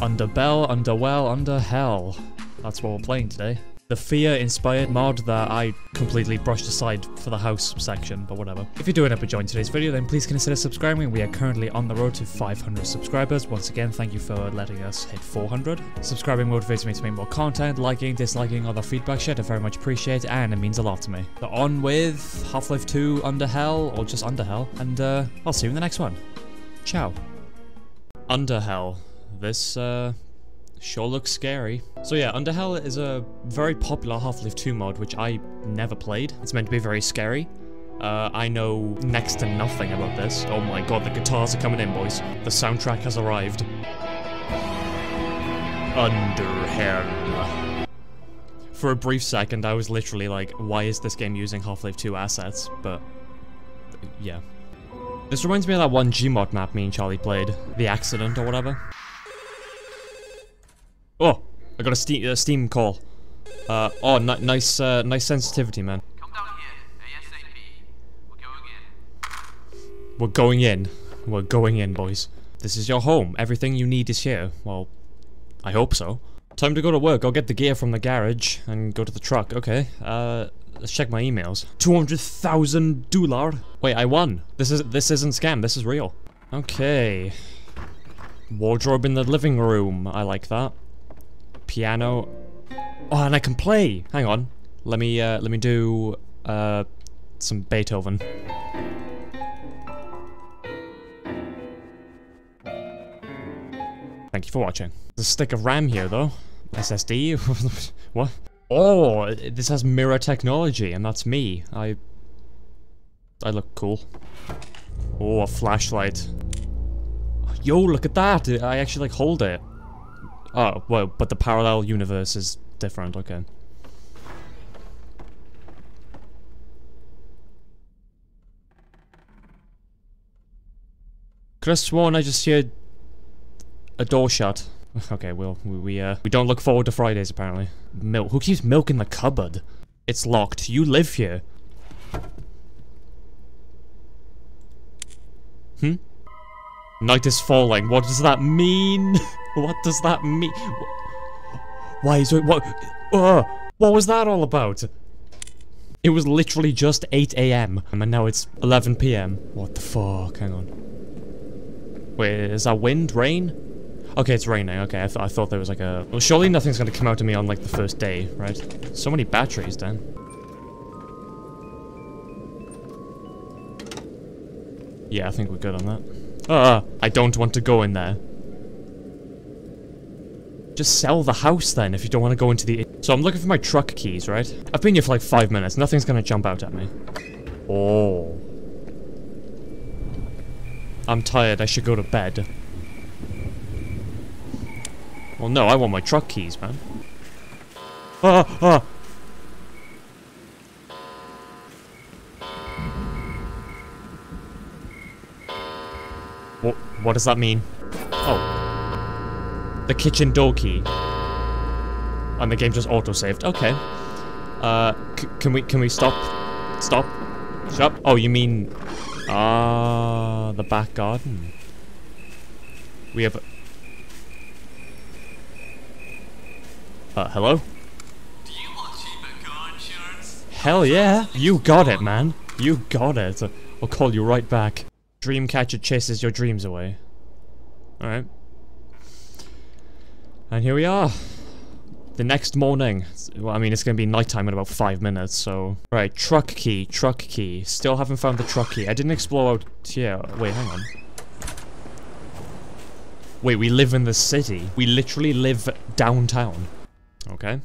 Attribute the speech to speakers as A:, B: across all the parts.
A: Under Bell, Under Well, Under Hell. That's what we're playing today. The fear-inspired mod that I completely brushed aside for the house section, but whatever. If you do end up enjoying today's video, then please consider subscribing. We are currently on the road to 500 subscribers. Once again, thank you for letting us hit 400. Subscribing motivates me to make more content. Liking, disliking, other feedback shit, I very much appreciate, and it means a lot to me. So on with Half-Life 2 Under Hell, or just Under Hell, and uh, I'll see you in the next one. Ciao. Under Hell. This, uh, Sure looks scary. So yeah, Underhell is a very popular Half-Life 2 mod, which I never played. It's meant to be very scary. Uh, I know next to nothing about this. Oh my god, the guitars are coming in, boys. The soundtrack has arrived. Underhell. For a brief second, I was literally like, why is this game using Half-Life 2 assets? But, yeah. This reminds me of that one Gmod map me and Charlie played. The Accident or whatever. Oh, I got a Steam, uh, Steam call. Uh, oh, nice, uh, nice sensitivity, man.
B: Come down here, ASAP. We're going in.
A: We're going in. We're going in, boys. This is your home. Everything you need is here. Well, I hope so. Time to go to work. I'll get the gear from the garage and go to the truck. Okay, uh, let's check my emails. 200,000 dollar. Wait, I won. This is, this isn't scam. This is real. Okay. Wardrobe in the living room. I like that piano. Oh, and I can play. Hang on. Let me uh, let me do uh, some Beethoven. Thank you for watching. There's a stick of RAM here though. SSD? what? Oh, this has mirror technology, and that's me. I... I look cool. Oh, a flashlight. Yo, look at that! I actually, like, hold it. Oh, well, but the parallel universe is different, okay. Could have sworn I just heard a door shut. Okay, well, we, we, uh, we don't look forward to Fridays, apparently. Milk. Who keeps milk in the cupboard? It's locked. You live here. Hmm? Night is falling. What does that mean? what does that mean? Why is it- what- uh, What was that all about? It was literally just 8 a.m. and now it's 11 p.m. What the fuck? Hang on. Wait, is that wind? Rain? Okay, it's raining. Okay, I, th I thought there was like a... Well, surely nothing's gonna come out of me on like the first day, right? So many batteries, Dan. Yeah, I think we're good on that. Uh, I don't want to go in there. Just sell the house then if you don't want to go into the... So I'm looking for my truck keys, right? I've been here for like five minutes. Nothing's gonna jump out at me. Oh. I'm tired. I should go to bed. Well, no, I want my truck keys, man. Ah, ah. What, does that mean? Oh. The kitchen door key. And the game just auto-saved. Okay. Uh, can we, can we stop? Stop. Shut up. Oh, you mean... Ah, uh, the back garden. We have... Uh, hello?
B: Do you want cheaper car insurance?
A: Hell yeah! You got it, man. You got it. I'll call you right back. Dreamcatcher chases your dreams away. Alright. And here we are. The next morning. Well, I mean, it's going to be nighttime in about five minutes, so... Right, truck key, truck key. Still haven't found the truck key. I didn't explore out here. Wait, hang on. Wait, we live in the city. We literally live downtown. Okay.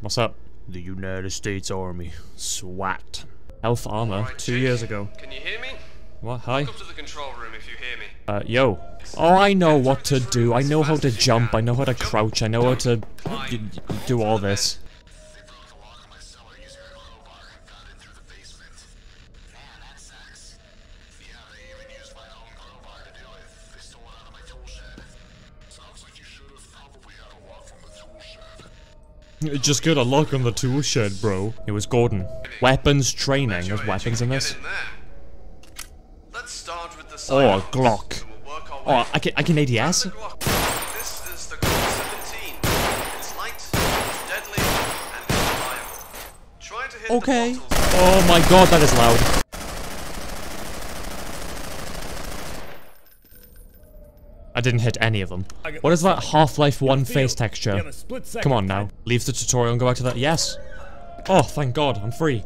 A: What's up? The United States Army. SWAT. Health armor.
B: Right,
A: two
B: Jake,
A: years ago.
B: Can you hear me?
A: What? Hi?
B: Go to the control room if you hear me.
A: Uh, yo. Oh, I know what to do. I know how to jump. I know how to crouch. I know how to do all this. Just get a lock on the tool shed, bro. It was Gordon. Weapons training. There's weapons in this. Oh, Glock. Oh, I can, I can ADS? Okay. Oh my god, that is loud. I didn't hit any of them. What is that Half-Life 1 face texture? Come on now. Leave the tutorial and go back to that. Yes. Oh, thank god, I'm free.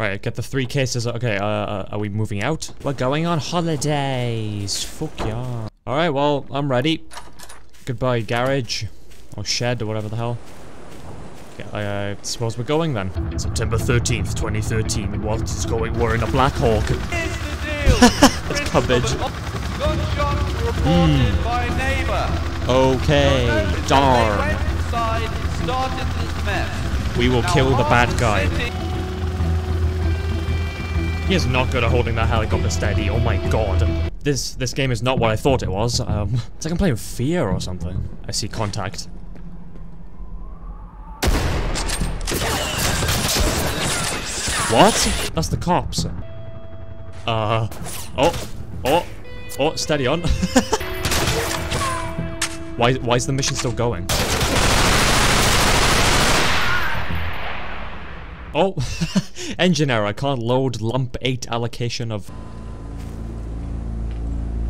A: Right, get the three cases. Okay, uh, uh, are we moving out? We're going on holidays. Fuck yeah. Alright, well, I'm ready. Goodbye, garage. Or shed, or whatever the hell. Okay, I uh, suppose we're going then. September 13th, 2013. What is going? We're in a Black Hawk.
C: Here's the deal.
A: That's coverage.
C: Gunshots reported by a neighbor.
A: Okay,
C: They
A: darn.
C: inside this mess.
A: We will kill the bad
C: Arson
A: guy. He is not good at holding that helicopter steady. Oh my god. This this game is not what I thought it was. Um, it's like I'm playing Fear or something. I see contact. What? That's the cops. Uh. Oh. Oh. Oh. Steady on. why? Why is the mission still going? Oh, engine error. I can't load lump 8 allocation of...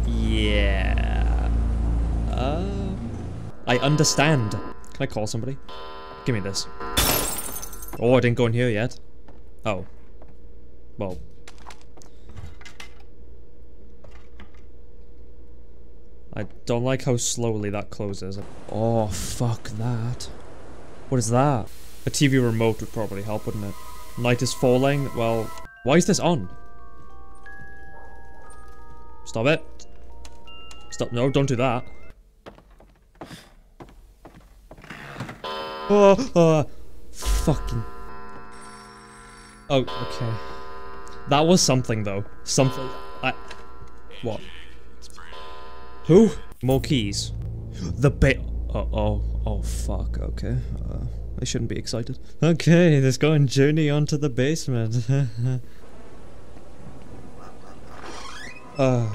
A: Yeah... Uh, I understand. Can I call somebody? Give me this. Oh, I didn't go in here yet. Oh. Well. I don't like how slowly that closes. Oh, fuck that. What is that? A TV remote would probably help, wouldn't it? Night is falling. Well, why is this on? Stop it. Stop. No, don't do that. Oh, oh, fucking. Oh, okay. That was something, though. Something. I. What? Who? More keys. The bit. Oh, oh, oh, fuck. Okay. Uh, I shouldn't be excited. Okay, let's go and journey onto the basement. uh,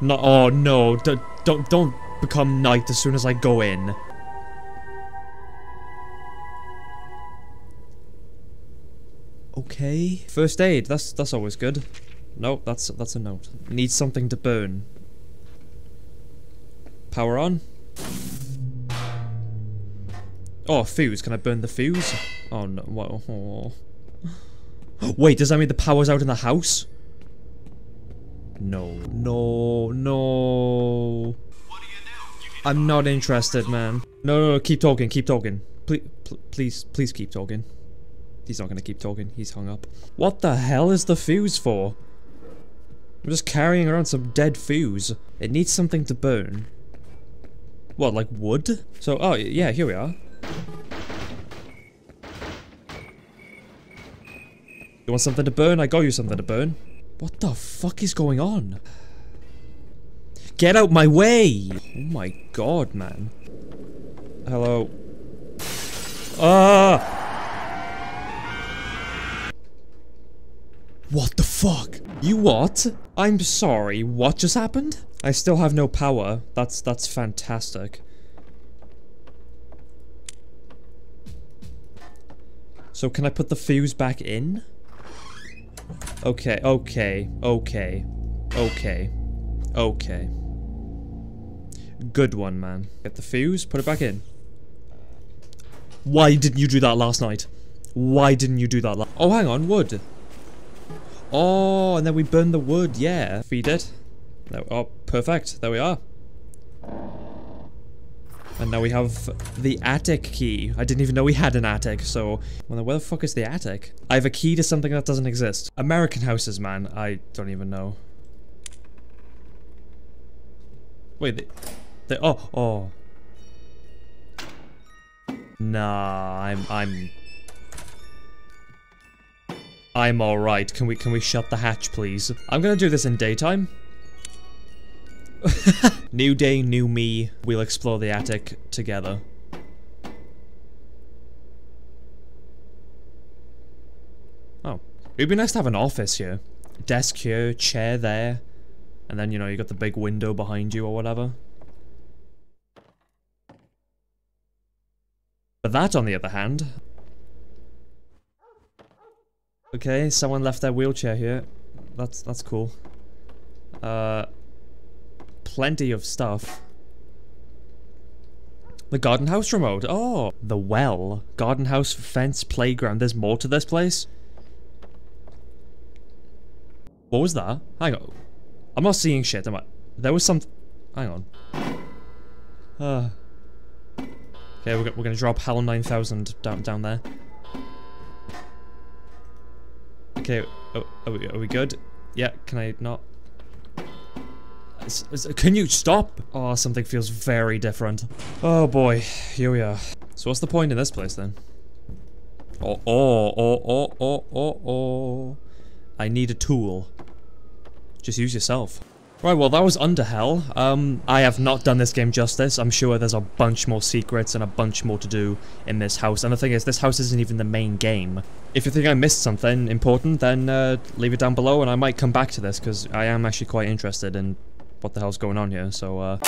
A: no. Oh no! D don't don't become night as soon as I go in. Okay. First aid. That's that's always good. Nope, that's that's a note. Need something to burn. Power on. Oh, fuse. Can I burn the fuse? Oh no. Whoa. Oh. Wait, does that mean the power's out in the house? No. No. No.
B: What do you do? You
A: I'm not interested, man. No, no, no. Keep talking. Keep talking. Please, please, please keep talking. He's not gonna keep talking. He's hung up. What the hell is the fuse for? I'm just carrying around some dead fuse. It needs something to burn. What, like wood? So, oh, yeah, here we are. You want something to burn? I got you something to burn. What the fuck is going on? Get out my way! Oh my god, man. Hello. Ah! What the fuck? You what? I'm sorry, what just happened? I still have no power. That's that's fantastic. So can I put the fuse back in? Okay, okay, okay, okay, okay. Good one, man. Get the fuse, put it back in. Why didn't you do that last night? Why didn't you do that last- Oh, hang on, wood. Oh, and then we burn the wood, yeah. Feed it. There, oh, perfect. There we are. And now we have the attic key. I didn't even know we had an attic, so... Well, where the fuck is the attic? I have a key to something that doesn't exist. American houses, man. I don't even know. Wait, they... they oh, oh. Nah, I'm... I'm... I'm alright. Can we can we shut the hatch, please? I'm gonna do this in daytime. new day, new me. We'll explore the attic together. Oh. It'd be nice to have an office here. Desk here, chair there. And then, you know, you got the big window behind you or whatever. But that, on the other hand... Okay, someone left their wheelchair here. That's that's cool. Uh, plenty of stuff. The garden house remote. Oh, the well. Garden house, fence, playground. There's more to this place. What was that? Hang on. I'm not seeing shit, am I? There was some... Hang on. Uh. Okay, we're, we're gonna drop HAL 9000 down, down there. Okay, oh, are, we, are we good? Yeah, can I not? Can you stop? Oh, something feels very different. Oh boy, here we are. So what's the point in this place then? Oh, oh, oh, oh, oh, oh, oh. I need a tool. Just use yourself. Right, well that was Under Hell. Um, I have not done this game justice. I'm sure there's a bunch more secrets and a bunch more to do in this house. And the thing is, this house isn't even the main game. If you think I missed something important, then uh, leave it down below and I might come back to this because I am actually quite interested in what the hell's going on here. So, uh,